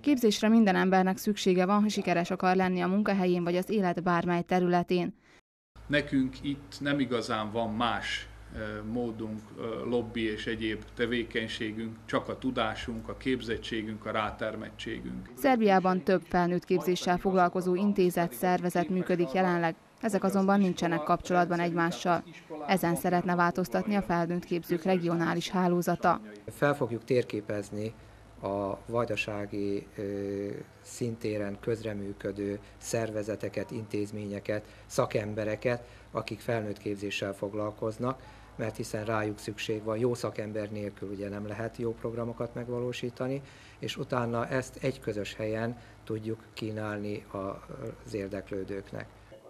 Képzésre minden embernek szüksége van, ha sikeres akar lenni a munkahelyén vagy az élet bármely területén. Nekünk itt nem igazán van más módunk, lobby és egyéb tevékenységünk, csak a tudásunk, a képzettségünk, a rátermettségünk. Szerbiában több felnőtt képzéssel foglalkozó intézet, szervezet működik jelenleg, ezek azonban nincsenek kapcsolatban egymással. Ezen szeretne változtatni a felnőtt képzők regionális hálózata. Fel fogjuk térképezni a vajdasági szintéren közreműködő szervezeteket, intézményeket, szakembereket, akik felnőtt képzéssel foglalkoznak, mert hiszen rájuk szükség van, jó szakember nélkül ugye nem lehet jó programokat megvalósítani, és utána ezt egy közös helyen tudjuk kínálni az érdeklődőknek.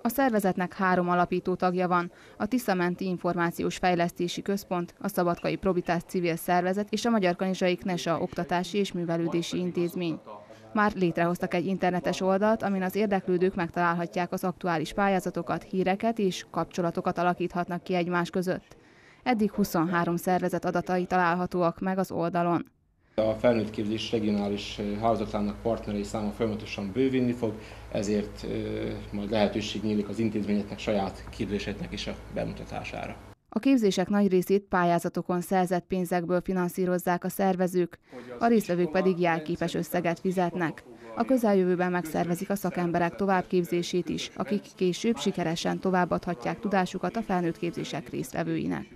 A szervezetnek három alapító tagja van, a Tiszamenti Információs Fejlesztési Központ, a Szabadkai Probitás Civil Szervezet és a Magyar Kanizsai Knesa Oktatási és Művelődési Intézmény. Már létrehoztak egy internetes oldalt, amin az érdeklődők megtalálhatják az aktuális pályázatokat, híreket és kapcsolatokat alakíthatnak ki egymás között. Eddig 23 szervezet adatai találhatóak meg az oldalon. A felnőtt képzés regionális hálózatának partnerei száma folyamatosan bővülni fog, ezért majd lehetőség nyílik az intézményeknek saját képzéseknek is a bemutatására. A képzések nagy részét pályázatokon szerzett pénzekből finanszírozzák a szervezők, a résztvevők pedig jelképes összeget fizetnek. A közeljövőben megszervezik a szakemberek továbbképzését is, akik később sikeresen továbbadhatják tudásukat a felnőtt képzések résztvevőinek.